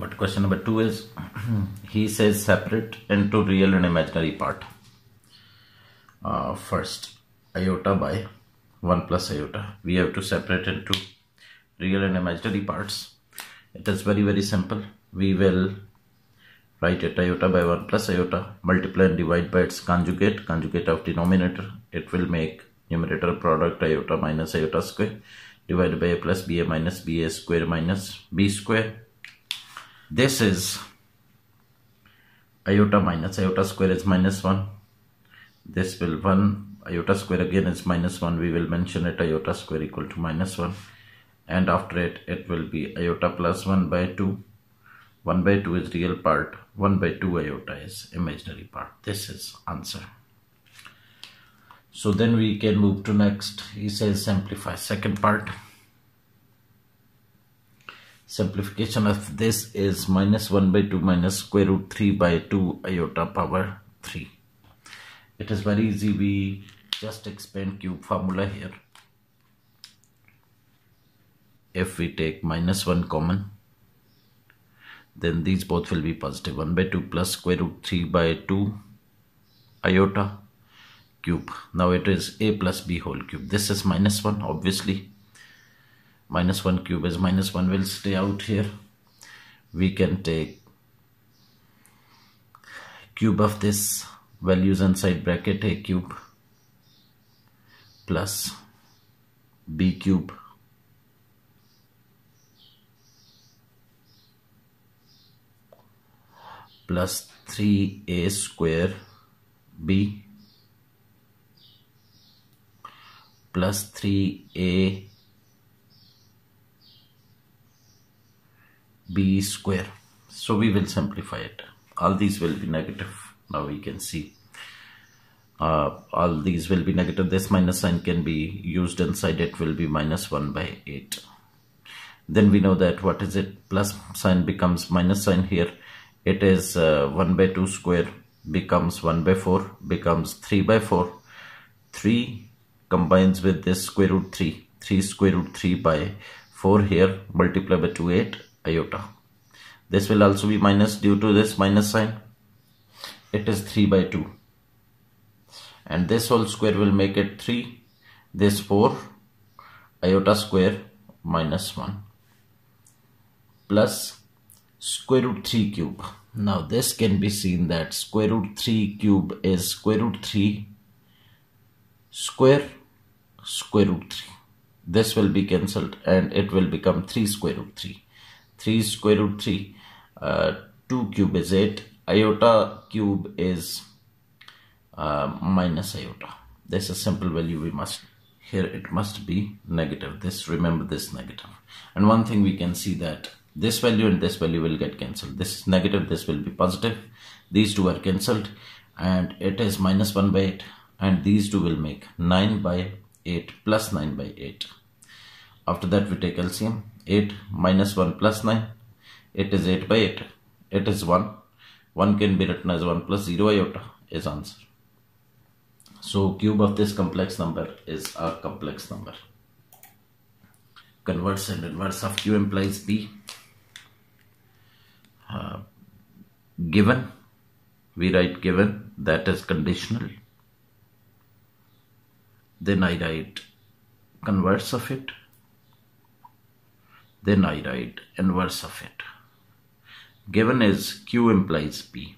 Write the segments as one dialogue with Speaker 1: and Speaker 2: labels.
Speaker 1: But question number two is he says separate into real and imaginary part. Uh, first, iota by 1 plus iota. We have to separate into real and imaginary parts. It is very very simple. We will write it iota by 1 plus iota, multiply and divide by its conjugate, conjugate of denominator. It will make numerator product iota minus iota square divided by a plus ba minus ba square minus b square this is iota minus iota square is minus 1. This will 1 iota square again is minus 1. We will mention it iota square equal to minus 1. And after it, it will be iota plus 1 by 2. 1 by 2 is real part. 1 by 2 iota is imaginary part. This is answer. So then we can move to next. He says simplify. Second part simplification of this is minus 1 by 2 minus square root 3 by 2 iota power 3 it is very easy. We just expand cube formula here. If we take minus 1 common then these both will be positive. 1 by 2 plus square root 3 by 2 iota cube. Now it is a plus b whole cube. This is minus 1 obviously minus 1 cube is minus 1 will stay out here. We can take cube of this values inside bracket a cube plus b cube. Plus 3a square b plus 3a b square. So we will simplify it. All these will be negative. Now we can see. Uh, all these will be negative. This minus sign can be used inside. It will be minus 1 by 8 then we know that what is it? Plus sign becomes minus sign here. It is uh, 1 by 2 square becomes 1 by 4 becomes 3 by 4 3 combines with this square root 3 3 square root 3 by 4 here multiply by 2 8 iota. This will also be minus due to this minus sign. It is 3 by 2. And this whole square will make it 3. This 4 iota square minus 1 plus square root 3 cube. Now this can be seen that square root 3 cube is square root 3 square square root 3. This will be cancelled and it will become 3 square root 3. 3 square root 3 uh, 2 cube is 8 iota cube is uh, minus iota. This is simple value we must here it must be negative. This remember this negative. And one thing we can see that this value and this value will get cancelled. This is negative this will be positive. These two are cancelled and it is minus 1 by 8 and these two will make 9 by 8 plus 9 by 8 after that we take LCM 8 minus 1 plus 9 it is 8 by 8 it is 1 1 can be written as 1 plus 0 iota is answer. So cube of this complex number is a complex number. Converse and inverse of q implies b. Uh, given we write given that is conditional. Then I write converse of it then I write inverse of it. Given is Q implies P.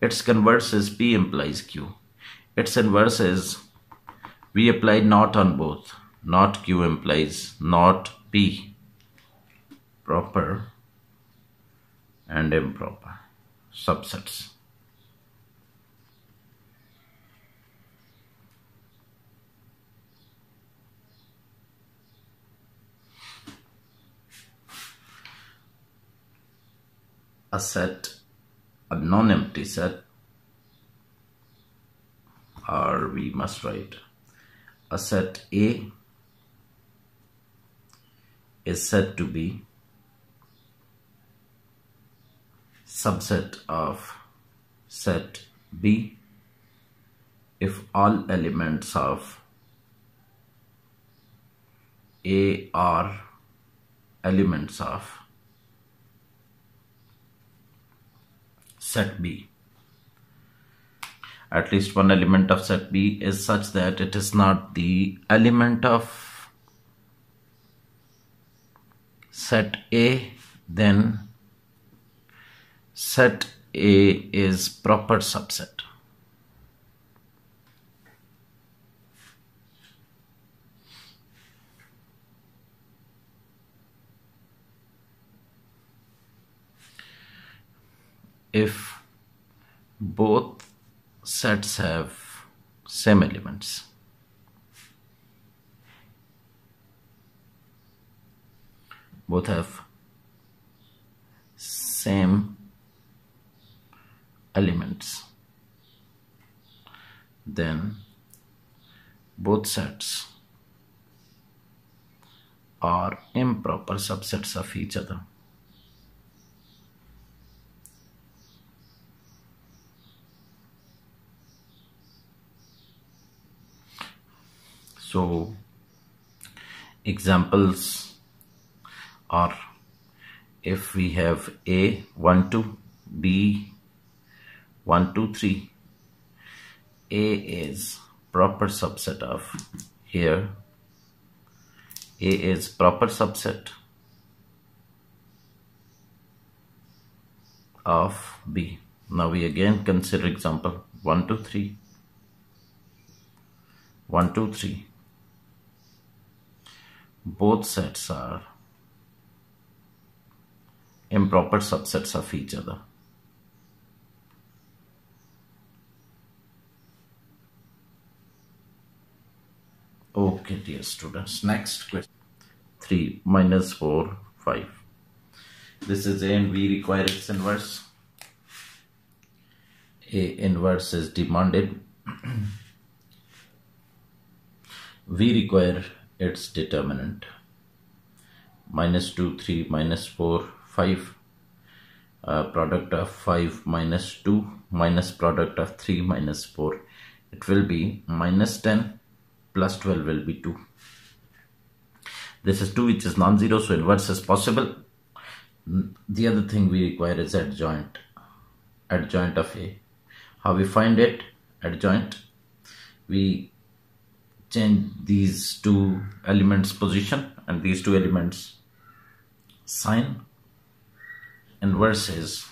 Speaker 1: Its converse is P implies Q. Its inverse is we apply not on both. Not Q implies not P. Proper and improper subsets. A set, a non-empty set, or we must write a set A is said to be subset of set B if all elements of A are elements of set B. At least one element of set B is such that it is not the element of set A, then set A is proper subset. If both sets have same elements. Both have same elements. Then both sets are improper subsets of each other. So examples are if we have A 1 2 B 1 2 3 A is proper subset of here. A is proper subset of B. Now we again consider example 1 2 3 1 2 3 both sets are improper subsets of each other. Okay, dear students, next question. 3 minus 4, 5. This is A and we require its inverse. A inverse is demanded. we require its determinant. Minus 2 3 minus 4 5 uh, product of 5 minus 2 minus product of 3 minus 4 it will be minus 10 plus 12 will be 2 this is 2 which is non-zero so inverse is possible. The other thing we require is adjoint. Adjoint of a. How we find it? Adjoint. We change these two elements position and these two elements sign. Inverse is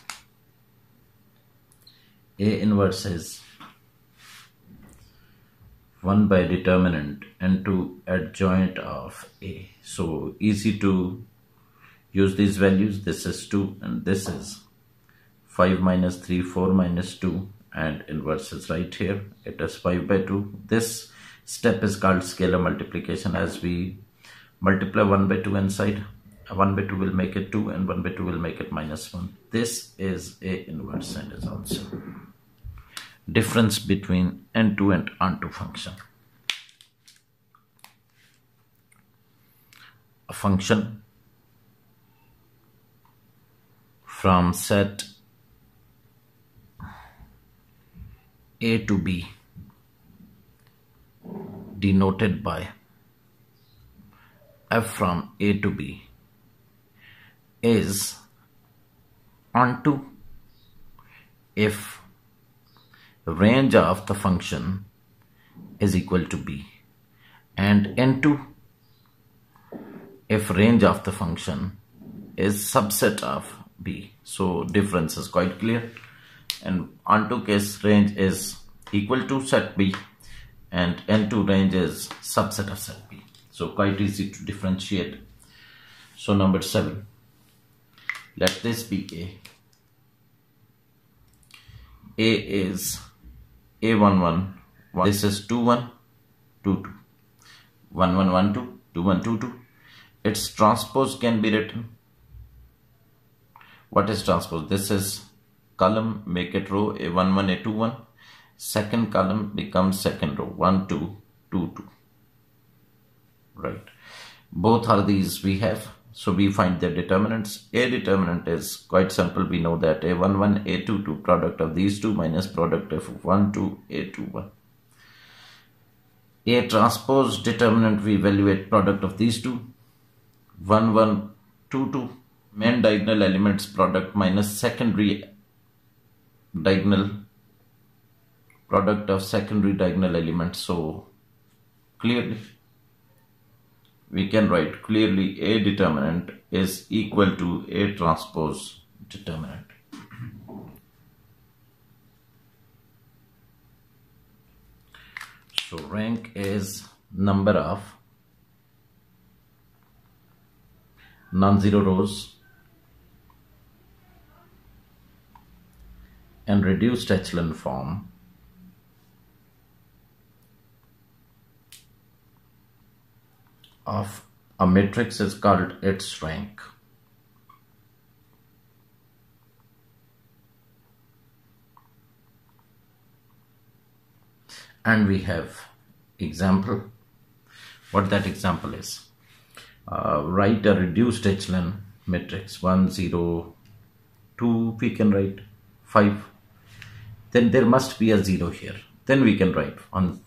Speaker 1: a inverse is 1 by determinant into adjoint of a. So easy to use these values. This is 2 and this is 5 minus 3 4 minus 2 and inverse is right here it is 5 by 2 this step is called scalar multiplication. As we multiply 1 by 2 inside 1 by 2 will make it 2 and 1 by 2 will make it minus 1 this is a inverse is also. Difference between into and onto function. A function from set a to b denoted by f from a to b is onto if range of the function is equal to b and into if range of the function is subset of b. So difference is quite clear. And onto case range is equal to set b and into range is subset of set B. So quite easy to differentiate. So number 7. Let this be A. A is A11. This is 21, 22. 1112, 2122. Its transpose can be written. What is transpose? This is column, make it row A11, A21 second column becomes second row. 1 2 2 2 right. Both are these we have. So we find their determinants. A determinant is quite simple. We know that a1 1 a2 2 product of these two minus product of 1 2 a2 1 a transpose determinant we evaluate product of these two. 1 1 2 2 main diagonal elements product minus secondary diagonal product of secondary diagonal elements so clearly we can write clearly A determinant is equal to A transpose determinant. So rank is number of non-zero rows and reduced echelon form of a matrix is called its rank. And we have example. What that example is. Uh, write a reduced echelon matrix 1, 0, 2, we can write 5. Then there must be a 0 here. Then we can write 1,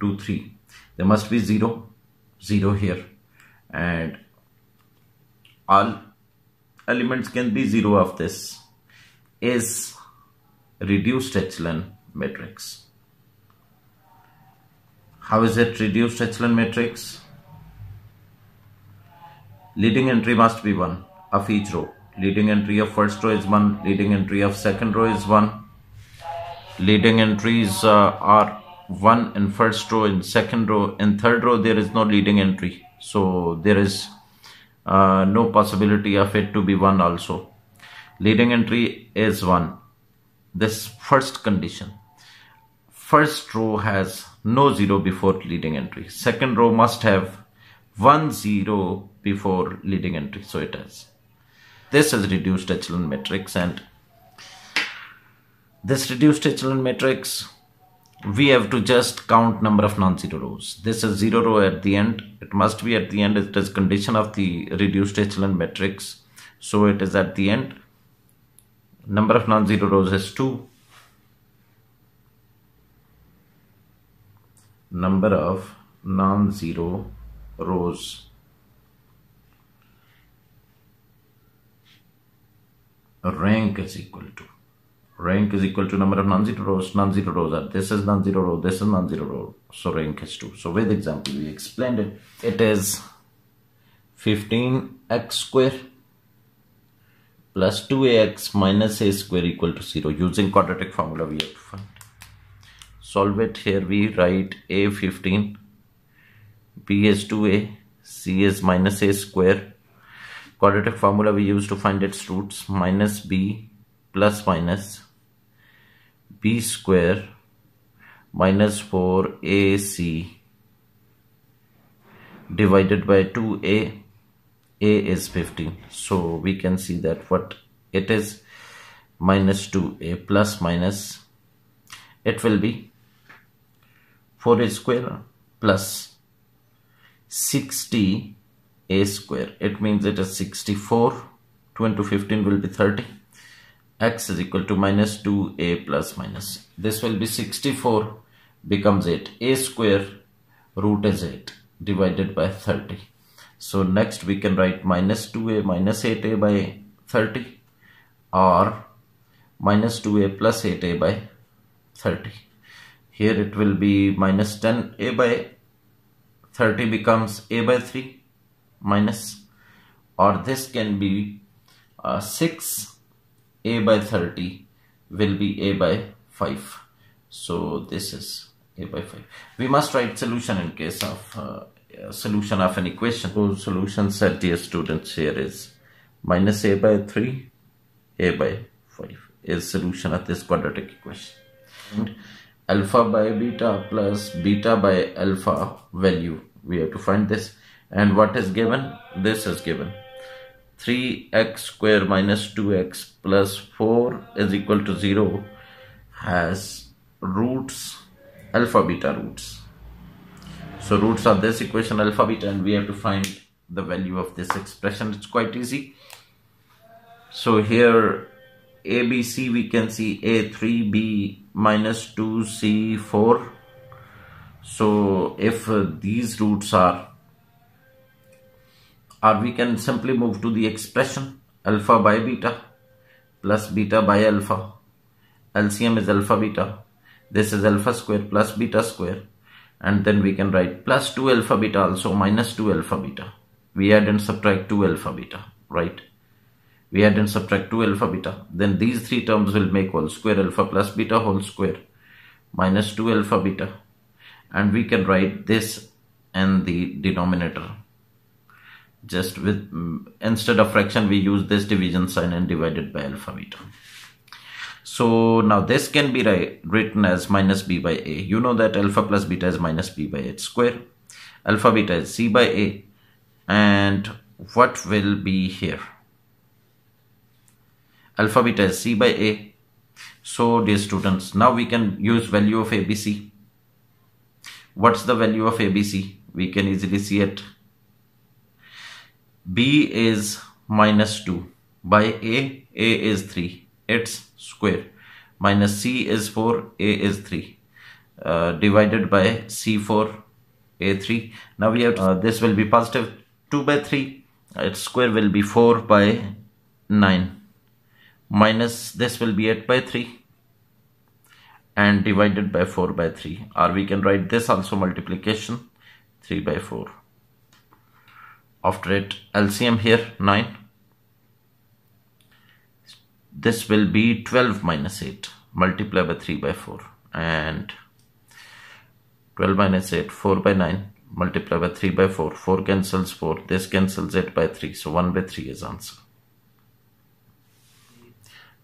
Speaker 1: 2, 3. There must be 0 0 here and all elements can be 0 of this is reduced echelon matrix. How is it reduced echelon matrix? Leading entry must be 1 of each row. Leading entry of first row is 1. Leading entry of second row is 1. Leading entries uh, are one in first row in second row in third row there is no leading entry. So there is uh, no possibility of it to be one also. Leading entry is one. This first condition. First row has no zero before leading entry. Second row must have one zero before leading entry. So it has. This is reduced echelon matrix and this reduced echelon matrix we have to just count number of non-zero rows. This is zero row at the end. It must be at the end. It is condition of the reduced echelon matrix. So it is at the end. Number of non-zero rows is 2. Number of non-zero rows rank is equal to rank is equal to number of non-zero rows non-zero rows are this is non-zero row this is non-zero row. So rank is 2 so with example we explained it. It is 15x square plus 2ax minus a square equal to 0 using quadratic formula we have to find solve it. Here we write a 15 b is 2a c is minus a square. Quadratic formula we use to find its roots. Minus b plus minus b square minus 4ac divided by 2a a is 15 so we can see that what it is minus 2a plus minus it will be 4a square plus 60 a square. It means it is 64 2 into 15 will be 30 x is equal to minus 2a plus minus. This will be 64 becomes 8. a square root is 8 divided by 30. So next we can write minus 2a minus 8a by 30 or minus 2a plus 8a by 30. Here it will be minus 10a by 30 becomes a by 3 minus or this can be uh, 6 a by 30 will be a by 5 so this is a by 5 we must write solution in case of uh, solution of an equation so solution set dear students here is minus a by 3 a by 5 is solution of this quadratic equation. And alpha by beta plus beta by alpha value. We have to find this. And what is given? This is given 3x square minus 2x plus 4 is equal to 0 has roots alpha beta roots. So roots of this equation alpha beta and we have to find the value of this expression. It's quite easy. So here ABC we can see A3B minus 2C4. So if uh, these roots are or we can simply move to the expression alpha by beta plus beta by alpha LCM is alpha beta. This is alpha square plus beta square. And then we can write plus 2 alpha beta also minus 2 alpha beta. We add and subtract 2 alpha beta, right? We add and subtract 2 alpha beta. Then these three terms will make whole square alpha plus beta whole square minus 2 alpha beta. And we can write this in the denominator just with mm, instead of fraction we use this division sign and divide it by alpha beta. So now this can be written as minus b by a. You know that alpha plus beta is minus b by a square. Alpha beta is c by a. And what will be here? Alpha beta is c by a. So dear students now we can use value of abc what's the value of abc we can easily see it b is minus 2 by a a is 3 its square. Minus c is 4 a is 3 uh, divided by c4 a3 now we have uh, this will be positive 2 by 3 its square will be 4 by 9 minus this will be 8 by 3 and divided by 4 by 3 or we can write this also multiplication 3 by 4 after it LCM here 9 this will be 12 minus 8 multiply by 3 by 4 and 12 minus 8 4 by 9 multiply by 3 by 4 4 cancels 4 this cancels 8 by 3 so 1 by 3 is answer.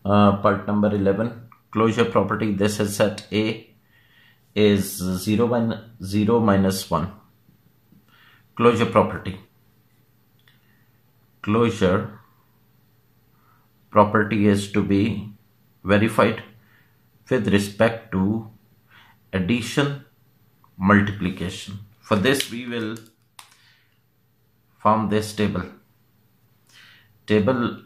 Speaker 1: Uh, part number 11 closure property. This is set A is 0 minus 0 minus 1 closure property closure property is to be verified with respect to addition multiplication. For this we will form this table. Table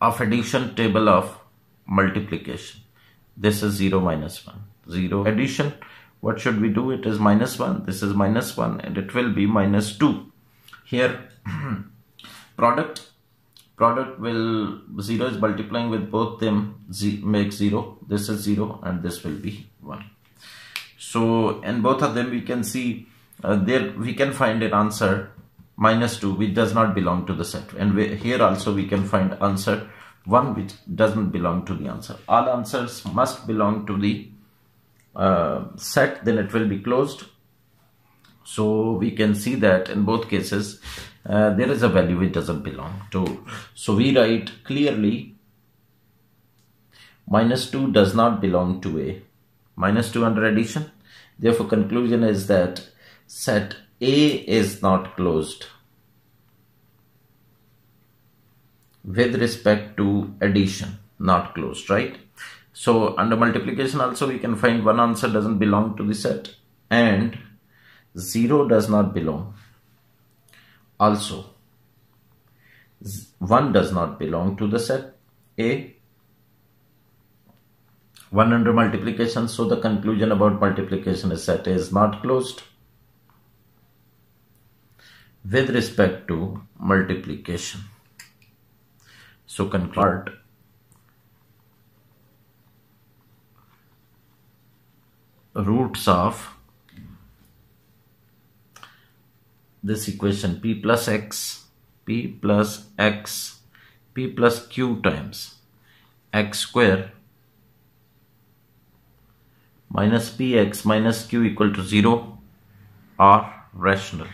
Speaker 1: of addition table of multiplication. This is 0 minus 1 0 addition. What should we do? It is minus 1 this is minus 1 and it will be minus 2 here product. Product will 0 is multiplying with both them z make 0 this is 0 and this will be 1 so in both of them we can see uh, there we can find an answer minus 2 which does not belong to the set. And we, here also we can find answer 1 which doesn't belong to the answer. All answers must belong to the uh, set then it will be closed so we can see that in both cases uh, there is a value which doesn't belong to. So we write clearly minus 2 does not belong to A. Minus 2 under addition. Therefore conclusion is that set A is not closed with respect to addition not closed right so under multiplication also we can find one answer doesn't belong to the set and 0 does not belong also, 1 does not belong to the set A. 1 under multiplication, so the conclusion about multiplication is set A is not closed. With respect to multiplication. So conclude roots of this equation p plus x p plus x p plus q times x square minus px minus q equal to 0 are rational.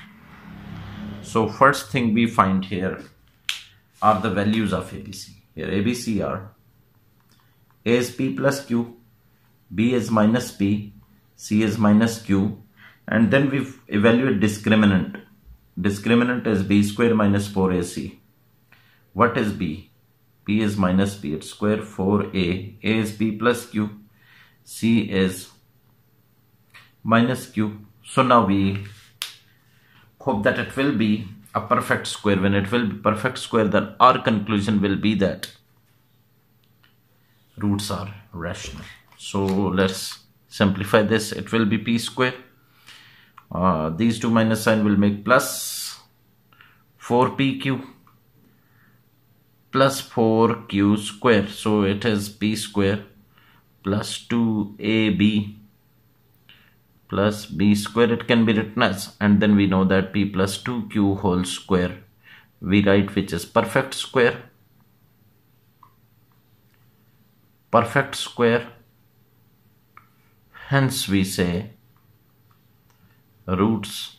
Speaker 1: So first thing we find here are the values of ABC. Here ABC are A is P plus Q, B is minus P, C is minus Q and then we evaluate discriminant Discriminant is b square minus 4ac. What is b? b is minus b. It's square 4a. a is b plus q. c is minus q. So now we hope that it will be a perfect square. When it will be perfect square, then our conclusion will be that roots are rational. So let's simplify this. It will be p square uh, these two minus sign will make plus 4pq plus 4q square. So it is p square plus 2ab plus b square. It can be written as and then we know that p plus 2q whole square. We write which is perfect square. Perfect square. Hence we say roots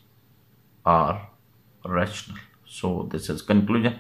Speaker 1: are rational so this is conclusion